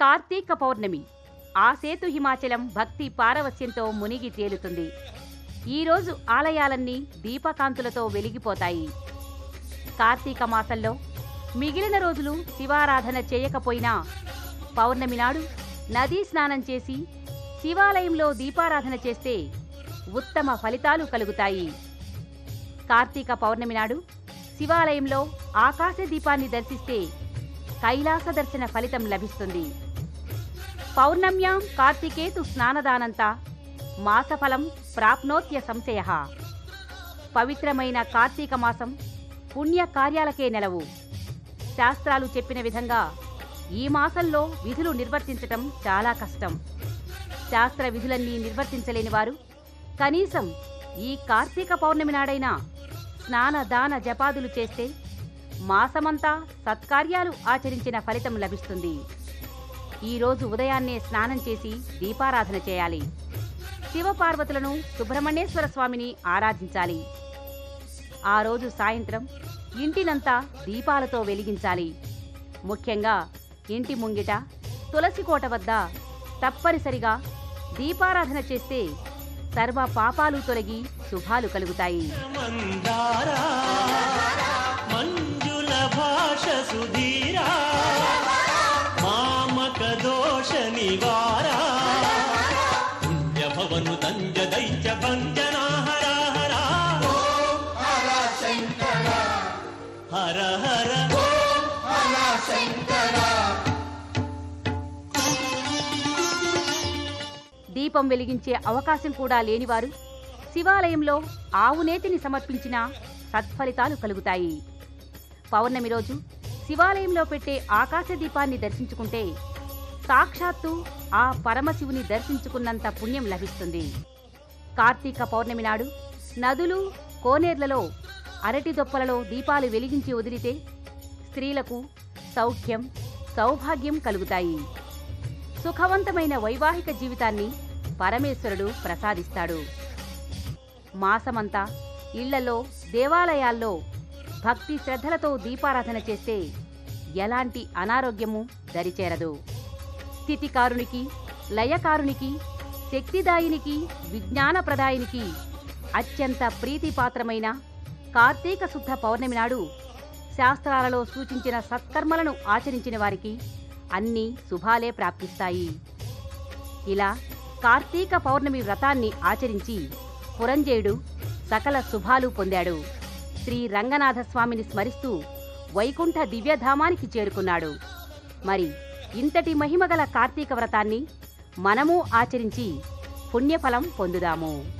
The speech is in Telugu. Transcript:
కార్తీక పౌర్ణమి. ఆ సేతు హిమాచలం భక్తి పారవస్యంతో మునిగి తేలుతుంది. ఈరోజు ఆలయాలన్నీ దీపకాంతులతో వెలిగిపోతాయి. కార్తీక మాసంలో మిగిలిన రోజులు శివారాధన చేయకపోయినా పౌర్ణమి నాడు నదీ స్నానం చేసి శివాలయంలో దీపారాధన చేస్తే ఉత్తమ ఫలితాలు కలుగుతాయి. కార్తీక పౌర్ణమి నాడు శివాలయంలో ఆకాశ దీపాన్ని దర్శిస్తే కైలాస దర్శన ఫలితం లభిస్తుంది. పౌర్ణమ్యాం కార్తికేతు స్నానదానంత. మాసఫలం ప్రాప్నోత్య సంశయ. పవిత్రమైన కార్తీక మాసం పుణ్య కార్యాలకే నెలవు. శాస్త్రాలు చెప్పిన విధంగా ఈ మాసంలో విధులు నిర్వర్తించటం చాలా కష్టం. శాస్త్ర విధులన్నీ నిర్వర్తించలేని వారు కనీసం ఈ కార్తీక పౌర్ణమి నాడైనా స్నాన దాన జపాదులు చేస్తే మాసమంతా సత్కార్యాలు ఆచరించిన ఫలితం లభిస్తుంది. ఈరోజు ఉదయాన్నే స్నానం చేసి దీపారాధన చేయాలి. శివపార్వతులను సుబ్రహ్మణ్యేశ్వర స్వామిని ఆరాధించాలి. ఆ రోజు సాయంత్రం ఇంటినంతా దీపాలతో వెలిగించాలి. ముఖ్యంగా ఇంటి ముంగిట తులసి కోట వద్ద తప్పనిసరిగా దీపారాధన చేస్తే సర్వ పాపాలు తొలగి శుభాలు కలుగుతాయి. మంజుల భాష సుధీ పుణ్యభవను దంజ దైత్య భంజనా హర హర. హర హర. దీపం వెలిగించే అవకాశం కూడా లేనివారు శివాలయంలో ఆవునేతిని సమర్పించిన సత్ఫలితాలు కలుగుతాయి. పౌర్ణమి రోజు శివాలయంలో పెట్టే ఆకాశ దీపాన్ని దర్శించుకుంటే సాక్షాత్తు ఆ పరమశివుని దర్శించుకున్నంత పుణ్యం లభిస్తుంది. కార్తీక పౌర్ణమి నాడు నదులు కోనేర్లలో అరటి దొప్పలలో దీపాలు వెలిగించి వదిలితే స్త్రీలకు సౌఖ్యం సౌభాగ్యం కలుగుతాయి. సుఖవంతమైన వైవాహిక జీవితాన్ని పరమేశ్వరుడు ప్రసాదిస్తాడు. మాసమంతా ఇళ్ళలో దేవాలయాల్లో భక్తి శ్రద్ధలతో దీపారాధన చేస్తే ఎలాంటి అనారోగ్యము దరిచేరదు. స్థితికారునికి లయకారునికి శక్తిదాయినికి విజ్ఞానప్రదాయినికి అత్యంత ప్రీతిపాత్రమైన కార్తీక శుద్ధ పౌర్ణమి నాడు శాస్త్రాలలో సూచించిన సత్కర్మలను ఆచరించిన వారికి అన్ని శుభాలే ప్రాప్తిస్తాయి. ఇలా కార్తీక పౌర్ణమి వ్రతాన్ని ఆచరించి పురంజేయుడు సకల శుభాలు పొందాడు. శ్రీ రంగనాథస్వామిని స్మరిస్తూ వైకుంఠ దివ్యధామానికి చేరుకున్నాడు. మరి ఇంతటి మహిమగల కార్తీక వ్రతాన్ని మనము ఆచరించి పుణ్యఫలం పొందుదాము.